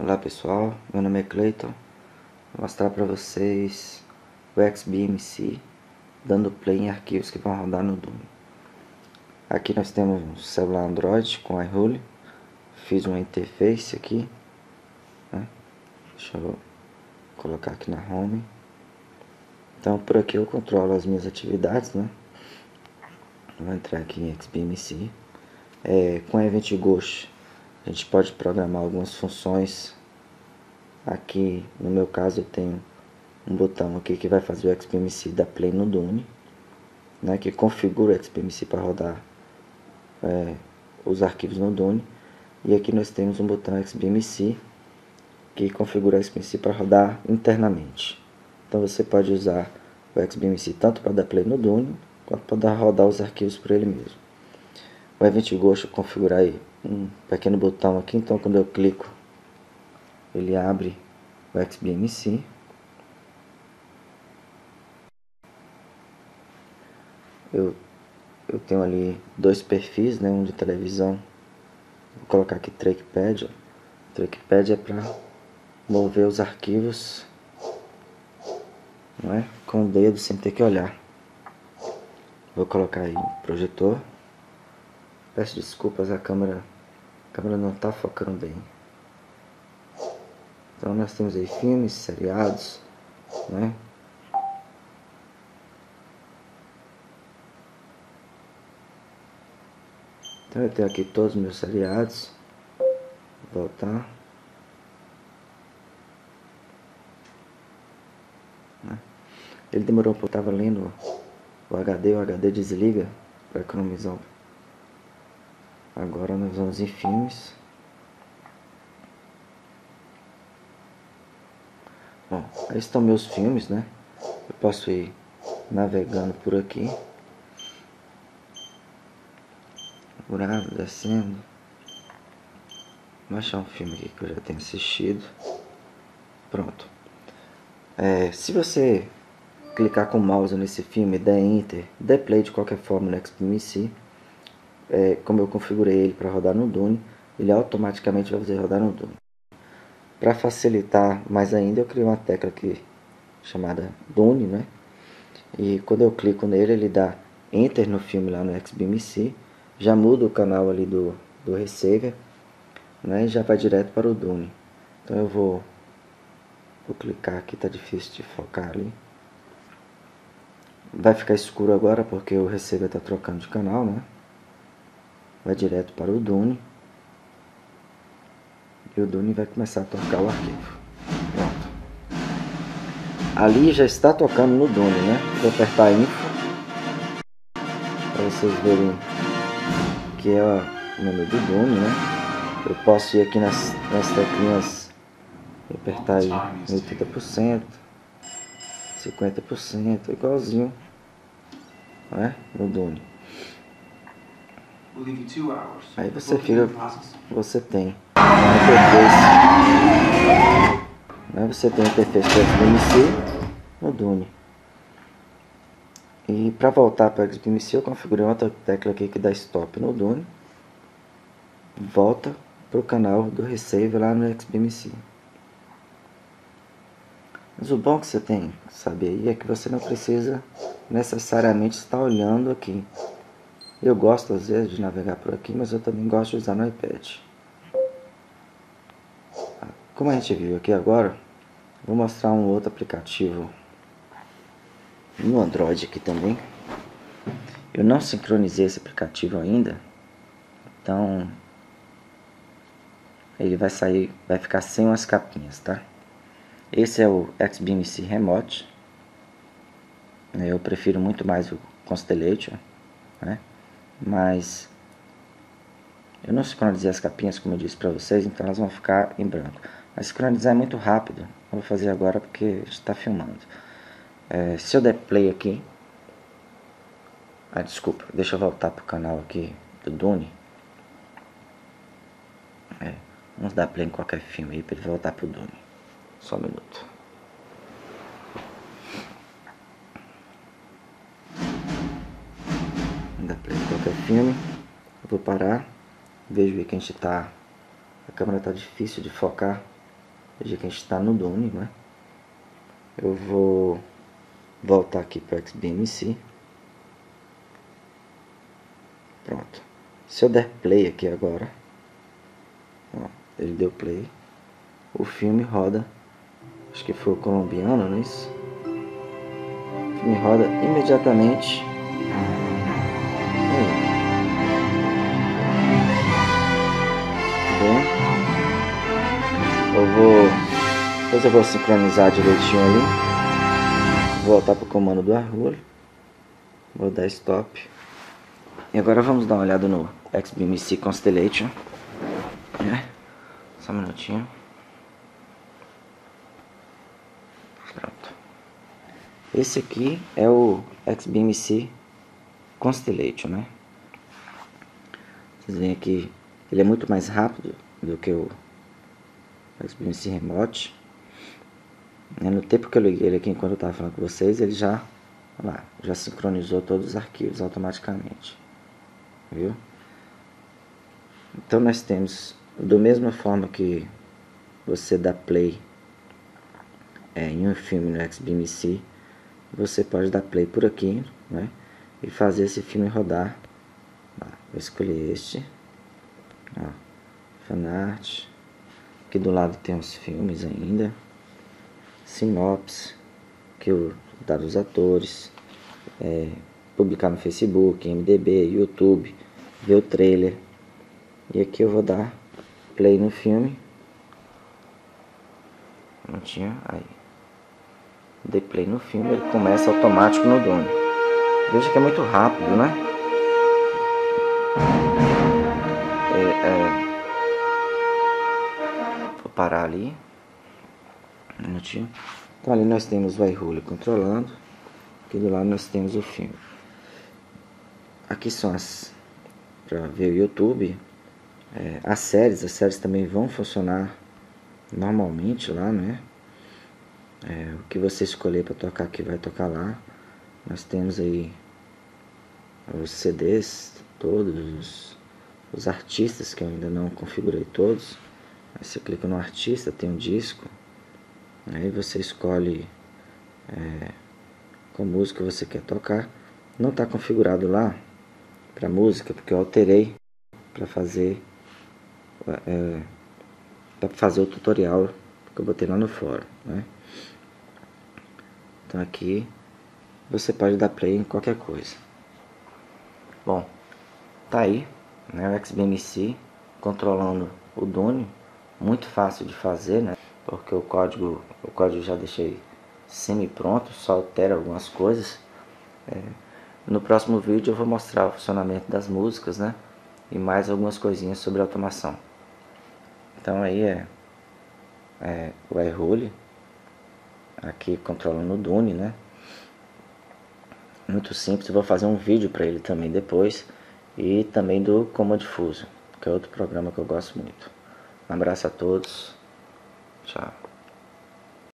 Olá pessoal, meu nome é Clayton. Vou mostrar para vocês o XBMC dando play em arquivos que vão rodar no Doom. Aqui nós temos um celular Android com iRule. Fiz uma interface aqui. Né? Deixa eu colocar aqui na home. Então por aqui eu controlo as minhas atividades, né? Vou entrar aqui em XBMC. É, com Event Ghost a gente pode programar algumas funções. Aqui, no meu caso, eu tenho um botão aqui que vai fazer o XPMC da Play no Dune, né, que configura o XPMC para rodar é, os arquivos no Dune. E aqui nós temos um botão XBMC que configura o XBMC para rodar internamente. Então você pode usar o XBMC tanto para dar play no Dune, quanto para rodar os arquivos por ele mesmo. O Event Ghost configurar aí um pequeno botão aqui, então quando eu clico ele abre o XBMC. Eu, eu tenho ali dois perfis, né, um de televisão. Vou colocar aqui trackpad. Ó. Trackpad é para mover os arquivos não é? com o dedo sem ter que olhar. Vou colocar aí projetor. Peço desculpas, a câmera, a câmera não está focando bem. Então nós temos aí filmes, seriados, né? Então eu tenho aqui todos os meus seriados. Voltar. Né? Ele demorou pouco, eu estava lendo o HD, o HD desliga para economizar Agora nós vamos em filmes. Bom, aí estão meus filmes, né? Eu posso ir navegando por aqui. Curado, descendo. Vou achar um filme aqui que eu já tenho assistido. Pronto. É, se você clicar com o mouse nesse filme, der Enter, der Play de qualquer forma no XPMC, é, como eu configurei ele para rodar no Dune, ele automaticamente vai fazer rodar no Dune. Para facilitar mais ainda, eu criei uma tecla aqui chamada Dune, né? E quando eu clico nele, ele dá Enter no filme lá no XBMC, já muda o canal ali do, do receiver, né? E já vai direto para o Dune. Então eu vou, vou clicar aqui, tá difícil de focar ali. Vai ficar escuro agora porque o receiver está trocando de canal, né? Vai direto para o Dune. E o Dune vai começar a tocar o arquivo. Pronto. Ali já está tocando no Dune, né? Vou apertar Info. Para vocês verem que é o nome do Dune, né? Eu posso ir aqui nas, nas teclinhas e apertar aí 80%, 50%, igualzinho né? no Dune. Aí você fica, você tem uma interface, né? você tem a interface para XBMC no Dune. E para voltar para o XBMC eu configurei outra tecla aqui que dá stop no Dune. Volta para o canal do Receive lá no XBMC. Mas o bom que você tem que saber aí é que você não precisa necessariamente estar olhando aqui. Eu gosto às vezes de navegar por aqui, mas eu também gosto de usar no iPad. Como a gente viu aqui agora, vou mostrar um outro aplicativo no Android aqui também. Eu não sincronizei esse aplicativo ainda, então ele vai sair, vai ficar sem umas capinhas, tá? Esse é o XBMC Remote. Eu prefiro muito mais o Constellation, né? Mas eu não sincronizei as capinhas como eu disse para vocês, então elas vão ficar em branco. Mas sincronizar é muito rápido, eu vou fazer agora porque está filmando. É, se eu der play aqui, ah desculpa, deixa eu voltar pro canal aqui do Dune. É, vamos dar play em qualquer filme aí para ele voltar pro Dune. Só um minuto. Filme. Eu vou parar. Vejo que a gente tá. A câmera tá difícil de focar. Veja que a gente está no Dune, né? Eu vou voltar aqui para o XBMC. Pronto. Se eu der play aqui agora, ó, ele deu play, o filme roda, acho que foi o colombiano, não é isso? O filme roda imediatamente. Vou depois eu vou sincronizar direitinho ali. Voltar para o comando do Arrulho. Vou dar stop. E agora vamos dar uma olhada no XBMC Constellation. É. Só um minutinho. Pronto. Esse aqui é o XBMC Constellation, né? Vocês veem aqui, ele é muito mais rápido do que o XBMC Remote. Né, no tempo que eu liguei ele aqui enquanto eu estava falando com vocês, ele já, lá, já sincronizou todos os arquivos automaticamente. Viu? Então nós temos, da mesma forma que você dá play é, em um filme no XBMC, você pode dar play por aqui, né? E fazer esse filme rodar. vou escolher este. Ó, fanart. Aqui do lado tem os filmes ainda sinopse, que eu dar os atores, é, publicar no Facebook, MDB, YouTube, ver o trailer. E aqui eu vou dar play no filme. Não tinha, aí. Dei play no filme, ele começa automático no dono. Veja que é muito rápido, né? É, é... Parar ali um minutinho. Então ali nós temos o iRuler controlando. Aqui do lado nós temos o filme. Aqui são as para ver o YouTube. É, as séries, as séries também vão funcionar normalmente lá, né? É, o que você escolher para tocar aqui vai tocar lá. Nós temos aí os CDs, todos os, os artistas que eu ainda não configurei todos. Você clica no artista, tem um disco. Aí você escolhe é, qual música você quer tocar. Não está configurado lá para música, porque eu alterei para fazer é, para fazer o tutorial que eu botei lá no fórum, né? Então aqui você pode dar play em qualquer coisa. Bom, tá aí, né, o XBMC controlando o Dune, muito fácil de fazer, né? porque o código, o código já deixei semi pronto, só altera algumas coisas. É, no próximo vídeo eu vou mostrar o funcionamento das músicas, né? E mais algumas coisinhas sobre automação. Então aí é, é o iRule, aqui controlando o Dune, né? Muito simples, eu vou fazer um vídeo para ele também depois. E também do Fusion, que é outro programa que eu gosto muito. Um abraço a todos. Ciao.